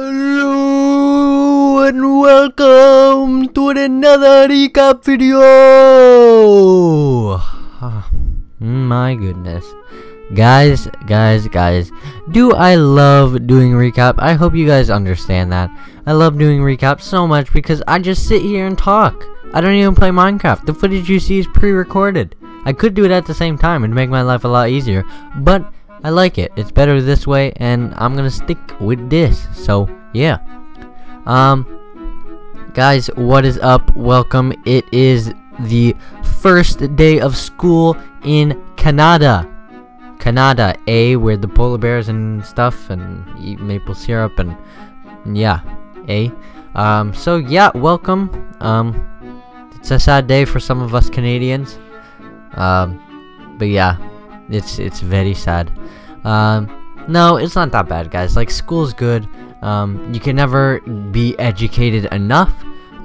Hello and welcome to another recap video. Ah, My goodness. Guys, guys, guys, do I love doing recap? I hope you guys understand that. I love doing recap so much because I just sit here and talk. I don't even play Minecraft. The footage you see is pre-recorded. I could do it at the same time and make my life a lot easier, but I like it. It's better this way, and I'm gonna stick with this. So yeah. Um, guys, what is up? Welcome. It is the first day of school in Canada. Canada, A, where the polar bears and stuff, and eat maple syrup, and yeah, A. Um, so yeah, welcome. Um, it's a sad day for some of us Canadians. Um, but yeah, it's it's very sad. Um, no, it's not that bad, guys. Like school's good. Um, you can never be educated enough.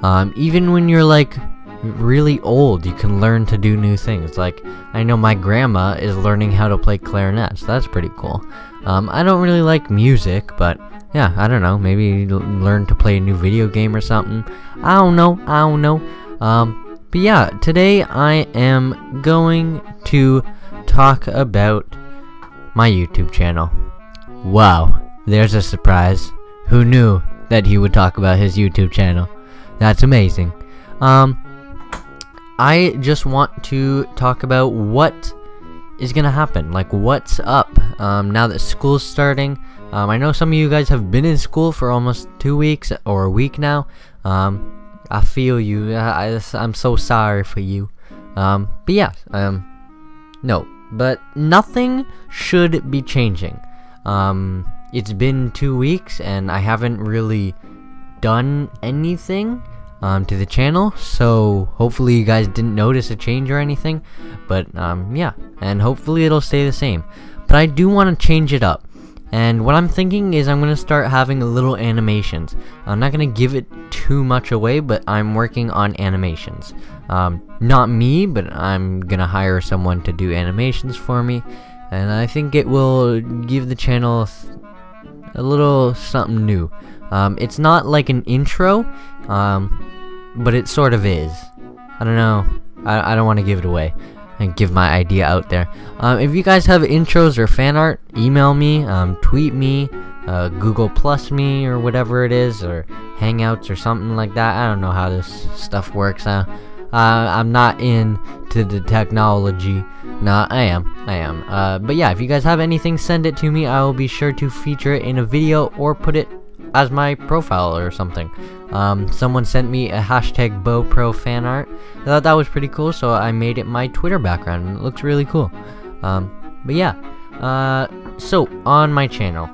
Um, even when you're like really old, you can learn to do new things. Like I know my grandma is learning how to play clarinet. So that's pretty cool. Um, I don't really like music, but yeah, I don't know. Maybe learn to play a new video game or something. I don't know. I don't know. Um, but yeah, today I am going to talk about my YouTube channel. Wow, there's a surprise. Who knew that he would talk about his YouTube channel? That's amazing. Um, I just want to talk about what is gonna happen. Like, what's up um, now that school's starting. Um, I know some of you guys have been in school for almost two weeks or a week now. Um, I feel you. I, I'm so sorry for you. Um, but yeah, um, no, but nothing should be changing. Um, it's been two weeks and I haven't really done anything um, to the channel, so hopefully you guys didn't notice a change or anything. But um, yeah, and hopefully it'll stay the same. But I do want to change it up. And what I'm thinking is I'm going to start having a little animations. I'm not going to give it too much away, but I'm working on animations. Um, not me, but I'm going to hire someone to do animations for me. And I think it will give the channel a little something new. Um, it's not like an intro, um, but it sort of is. I don't know. I, I don't want to give it away and give my idea out there. Um, if you guys have intros or fan art, email me, um, tweet me, uh, Google Plus me, or whatever it is, or Hangouts or something like that. I don't know how this stuff works. Uh, uh, I'm not into the technology. No, I am. I am. Uh, but yeah, if you guys have anything, send it to me. I will be sure to feature it in a video or put it as my profile or something. Um, someone sent me a hashtag BowPro fan art. I thought that was pretty cool, so I made it my Twitter background, and it looks really cool. Um, but yeah, uh, so on my channel,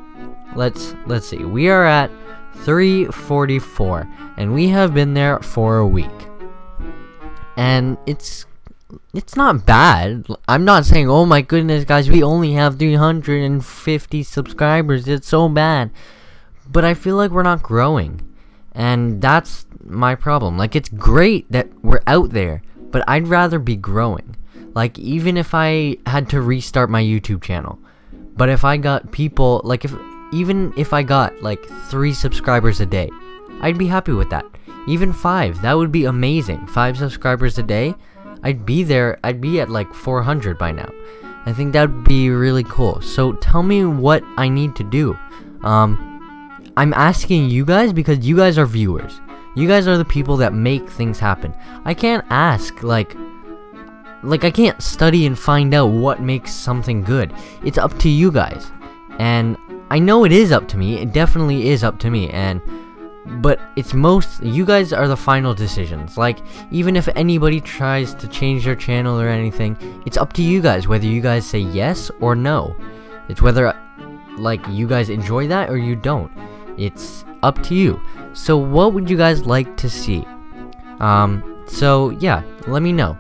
let's let's see. We are at 344, and we have been there for a week, and it's it's not bad. I'm not saying, oh my goodness, guys, we only have 350 subscribers. It's so bad. But I feel like we're not growing. And that's my problem. Like, it's great that we're out there, but I'd rather be growing. Like, even if I had to restart my YouTube channel. But if I got people, like, if even if I got, like, three subscribers a day, I'd be happy with that. Even five, that would be amazing. Five subscribers a day, I'd be there, I'd be at like 400 by now. I think that would be really cool. So tell me what I need to do. Um, I'm asking you guys because you guys are viewers. You guys are the people that make things happen. I can't ask like like I can't study and find out what makes something good. It's up to you guys. And I know it is up to me. It definitely is up to me and but it's most you guys are the final decisions like even if anybody tries to change their channel or anything it's up to you guys whether you guys say yes or no it's whether like you guys enjoy that or you don't it's up to you so what would you guys like to see um so yeah let me know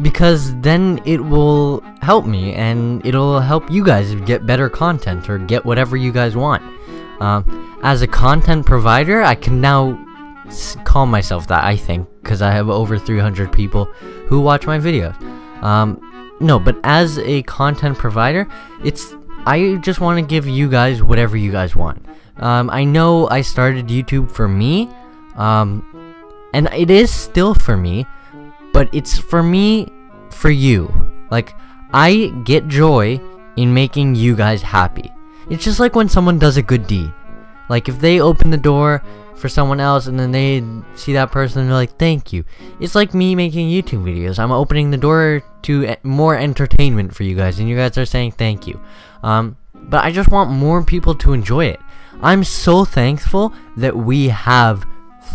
because then it will help me and it'll help you guys get better content or get whatever you guys want um, as a content provider, I can now call myself that, I think, because I have over 300 people who watch my videos. Um, no, but as a content provider, it's I just want to give you guys whatever you guys want. Um, I know I started YouTube for me, um, and it is still for me, but it's for me for you. Like, I get joy in making you guys happy. It's just like when someone does a good deed. Like, if they open the door for someone else and then they see that person and they're like, thank you. It's like me making YouTube videos. I'm opening the door to more entertainment for you guys, and you guys are saying thank you. Um, but I just want more people to enjoy it. I'm so thankful that we have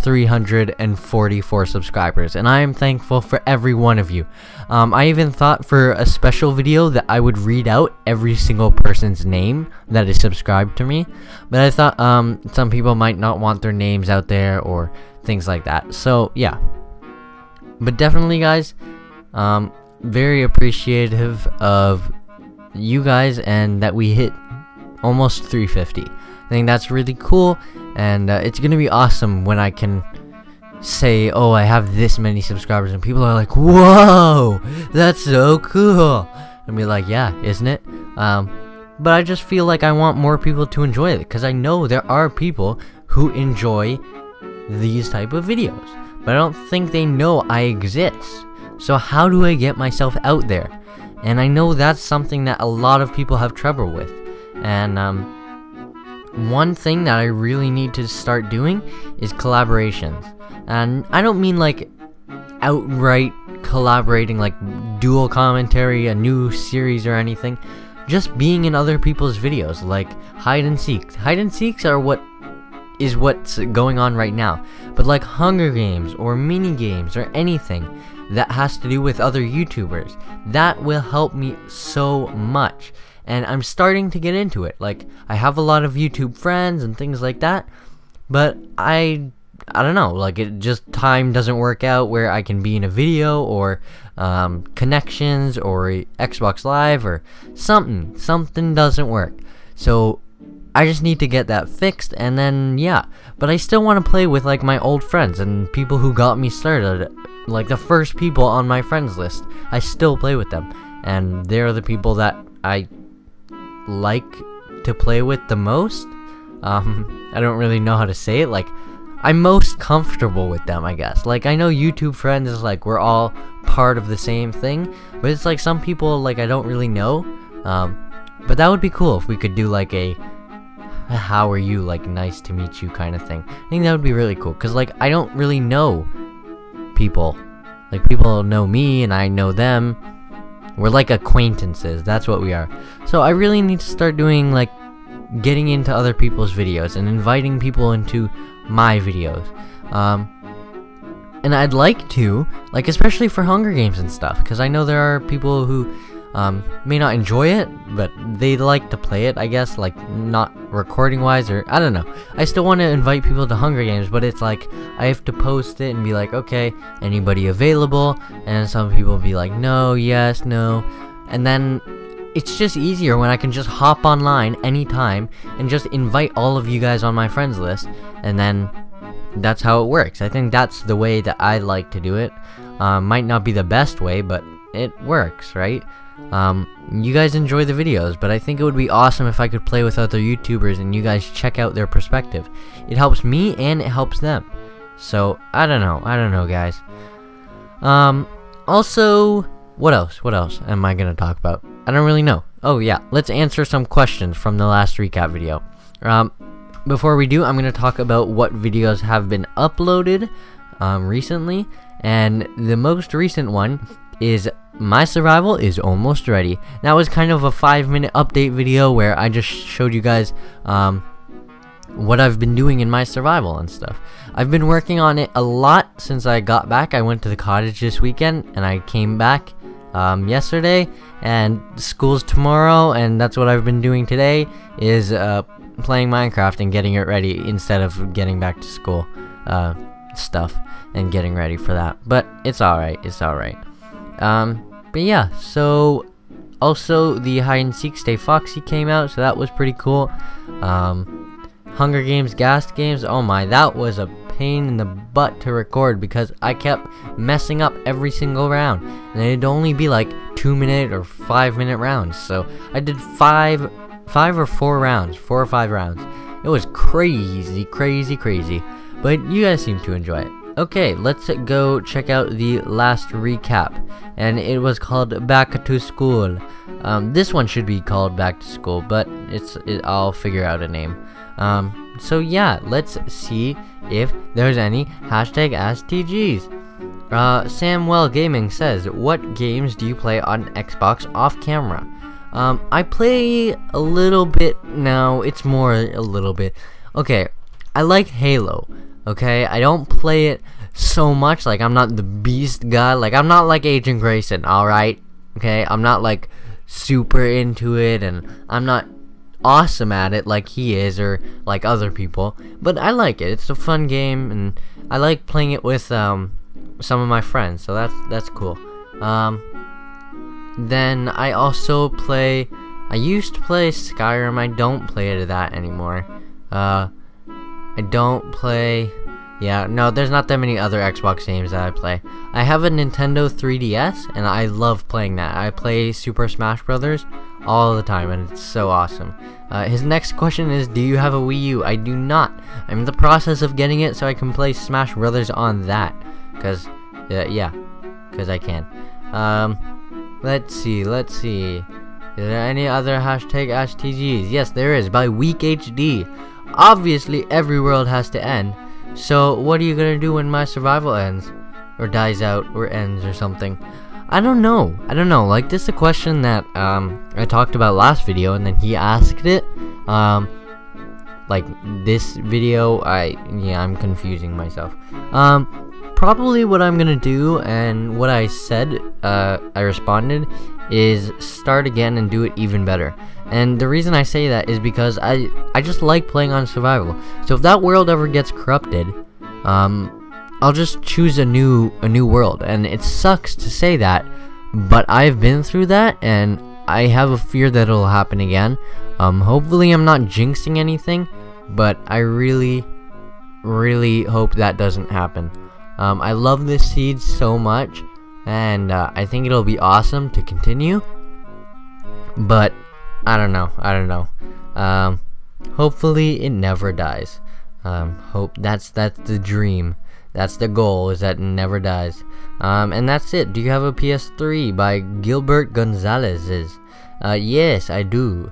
344 subscribers, and I am thankful for every one of you. Um, I even thought for a special video that I would read out every single person's name that is subscribed to me, but I thought um, some people might not want their names out there or things like that. So yeah, but definitely, guys, um, very appreciative of you guys and that we hit almost 350. I think that's really cool, and uh, it's gonna be awesome when I can say, oh, I have this many subscribers, and people are like, whoa, that's so cool. And be like, yeah, isn't it? Um, but I just feel like I want more people to enjoy it, because I know there are people who enjoy these type of videos, but I don't think they know I exist. So how do I get myself out there? And I know that's something that a lot of people have trouble with. And um, one thing that I really need to start doing is collaborations. And I don't mean like outright collaborating, like dual commentary, a new series or anything. Just being in other people's videos, like hide and seek. Hide and seeks are what is what's going on right now. But like Hunger Games or mini games or anything that has to do with other YouTubers, that will help me so much and I'm starting to get into it. Like I have a lot of YouTube friends and things like that, but I I don't know, like it just time doesn't work out where I can be in a video or um, connections or Xbox Live or something. Something doesn't work. So I just need to get that fixed and then yeah. But I still want to play with like my old friends and people who got me started. Like the first people on my friends list. I still play with them. And they're the people that I like to play with the most. Um, I don't really know how to say it. Like, I'm most comfortable with them, I guess. Like, I know YouTube friends is like we're all part of the same thing, but it's like some people like I don't really know. Um, but that would be cool if we could do like a how are you like nice to meet you kind of thing. I think that would be really cool cuz like I don't really know people. Like people know me and I know them we're like acquaintances, that's what we are. So I really need to start doing like getting into other people's videos and inviting people into my videos. Um, and I'd like to, like especially for Hunger Games and stuff, because I know there are people who um, may not enjoy it, but they like to play it, I guess, like not recording wise or I don't know. I still want to invite people to Hunger Games, but it's like I have to post it and be like, okay, anybody available? And some people be like, no, yes, no. And then it's just easier when I can just hop online anytime and just invite all of you guys on my friends list, and then that's how it works. I think that's the way that I like to do it. Uh, might not be the best way, but it works, right? Um, you guys enjoy the videos, but I think it would be awesome if I could play with other YouTubers and you guys check out their perspective. It helps me and it helps them. So, I don't know. I don't know, guys. Um, also, what else? What else am I going to talk about? I don't really know. Oh, yeah. Let's answer some questions from the last recap video. Um, before we do, I'm going to talk about what videos have been uploaded um, recently. And the most recent one is my survival is almost ready. That was kind of a 5 minute update video where I just showed you guys um, what I've been doing in my survival and stuff. I've been working on it a lot since I got back. I went to the cottage this weekend and I came back um, yesterday and school's tomorrow and that's what I've been doing today is uh, playing Minecraft and getting it ready instead of getting back to school uh, stuff and getting ready for that. But it's alright, it's alright. Um, but yeah, so also the hide and seek Stay Foxy came out, so that was pretty cool. Um, Hunger Games, Ghast Games, oh my, that was a pain in the butt to record because I kept messing up every single round. And it'd only be like two minute or five minute rounds. So I did five, five or four rounds, four or five rounds. It It was crazy, crazy, crazy. But you guys seem to enjoy it. Okay, let's go check out the last recap. And it was called Back to School. Um, this one should be called Back to School, but it's it, I'll figure out a name. Um, so yeah, let's see if there's any hashtag AskTGs. Uh, Samwell Gaming says, What games do you play on Xbox off camera? Um, I play a little bit now, it's more a little bit. Okay, I like Halo, okay? I don't play it so much, like I'm not the beast guy, like I'm not like Agent Grayson, alright? Okay, I'm not like super into it, and I'm not awesome at it like he is or like other people, but I like it. It's a fun game, and I like playing it with um, some of my friends, so that's that's cool. Um, then I also play. I used to play Skyrim. I don't play that anymore. Uh, I don't play. Yeah, no, there's not that many other Xbox games that I play. I have a Nintendo 3DS, and I love playing that. I play Super Smash Brothers all the time, and it's so awesome. Uh, his next question is, do you have a Wii U? I do not. I'm in the process of getting it so I can play Smash Brothers on that. Because, uh, yeah, because I can. Um, let's see, let's see. Is there any other hashtag AskTGs? Yes, there is, by Week HD. Obviously, every world has to end. So, what are you gonna do when my survival ends? Or dies out, or ends, or something? I don't know. I don't know. Like, this is a question that, um, I talked about last video, and then he asked it. Um, like, this video, I, yeah, I'm confusing myself. Um, probably what I'm gonna do, and what I said, uh, I responded, is start again and do it even better. And the reason I say that is because I I just like playing on survival. So if that world ever gets corrupted, um, I'll just choose a new a new world. And it sucks to say that, but I've been through that, and I have a fear that it'll happen again. Um, hopefully I'm not jinxing anything, but I really, really hope that doesn't happen. Um, I love this seed so much, and uh, I think it'll be awesome to continue. But I don't know. I don't know. Um, hopefully it never dies. Um, hope that's that's the dream. That's the goal is that it never dies. Um, and that's it. Do you have a PS3 by Gilbert Gonzalez? Uh, yes, I do.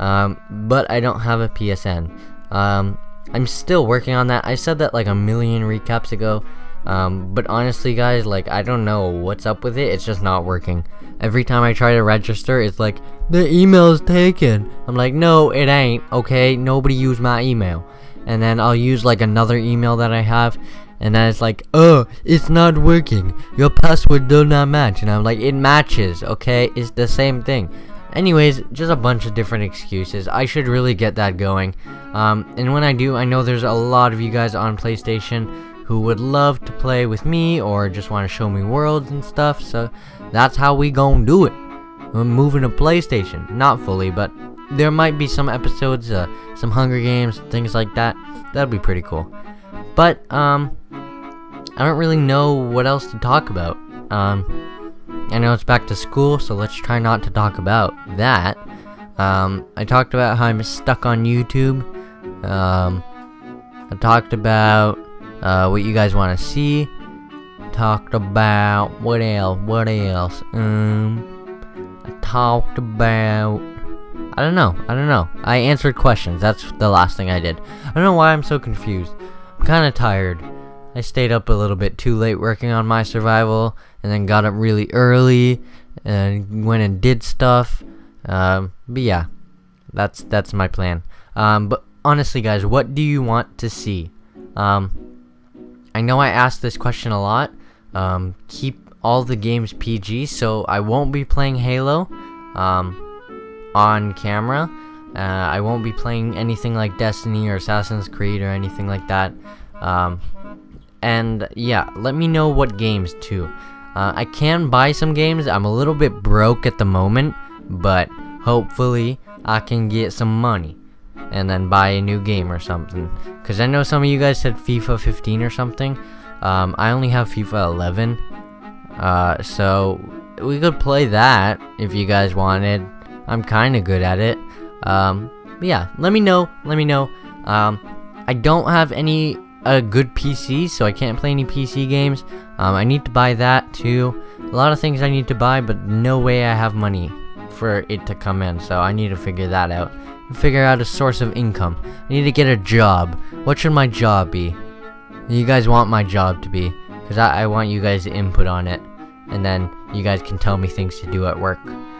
Um, but I don't have a PSN. Um, I'm still working on that. I said that like a million recaps ago. Um, but honestly, guys, like, I don't know what's up with it. It's just not working. Every time I try to register, it's like, the email is taken. I'm like, no, it ain't, okay? Nobody use my email. And then I'll use, like, another email that I have. And then it's like, oh, it's not working. Your password does not match. And I'm like, it matches, okay? It's the same thing. Anyways, just a bunch of different excuses. I should really get that going. Um, and when I do, I know there's a lot of you guys on PlayStation who would love to play with me or just want to show me worlds and stuff. So that's how we gonna do it. We're moving to PlayStation. Not fully, but there might be some episodes, uh, some Hunger Games, things like that. That'd be pretty cool. But, um, I don't really know what else to talk about. Um, I know it's back to school, so let's try not to talk about that. Um, I talked about how I'm stuck on YouTube. Um, I talked about uh, what you guys want to see. Talked about what else? What else? Um, I talked about. I don't know. I don't know. I answered questions. That's the last thing I did. I don't know why I'm so confused. I'm kind of tired. I stayed up a little bit too late working on my survival, and then got up really early, and went and did stuff. Um, but yeah, that's that's my plan. Um, but honestly, guys, what do you want to see? Um, I know I asked this question a lot. Um, keep all the games PG, so I won't be playing Halo um, on camera. Uh, I won't be playing anything like Destiny or Assassin's Creed or anything like that. Um, and yeah, let me know what games too. Uh, I can buy some games. I'm a little bit broke at the moment, but hopefully I can get some money and then buy a new game or something. Because I know some of you guys said FIFA 15 or something. Um, I only have FIFA 11. Uh, so we could play that if you guys wanted. I'm kind of good at it. Um, yeah, let me know. Let me know. Um, I don't have any a good PC, so I can't play any PC games. Um, I need to buy that too. A lot of things I need to buy, but no way I have money for it to come in. So I need to figure that out. Figure out a source of income. I need to get a job. What should my job be? You guys want my job to be, because I, I want you guys to input on it, and then you guys can tell me things to do at work.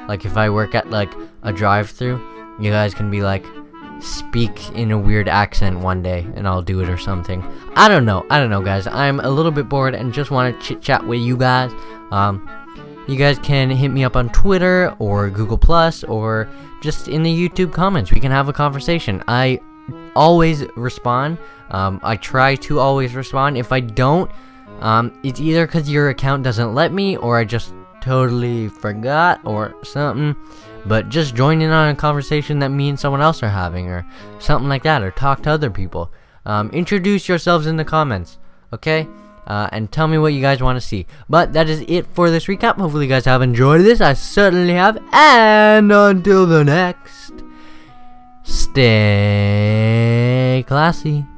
Like if I work at like a drive-through, you guys can be like, speak in a weird accent one day and I'll do it or something. I don't know. I don't know, guys. I'm a little bit bored and just want to chit chat with you guys. Um, you guys can hit me up on Twitter or Google Plus or just in the YouTube comments. We can have a conversation. I always respond. Um, I try to always respond. If I don't, um, it's either because your account doesn't let me or I just totally forgot or something. But just join in on a conversation that me and someone else are having or something like that or talk to other people. Um, introduce yourselves in the comments, okay? Uh, and tell me what you guys want to see. But that is it for this recap. Hopefully you guys have enjoyed this. I certainly have. And until the next, stay classy.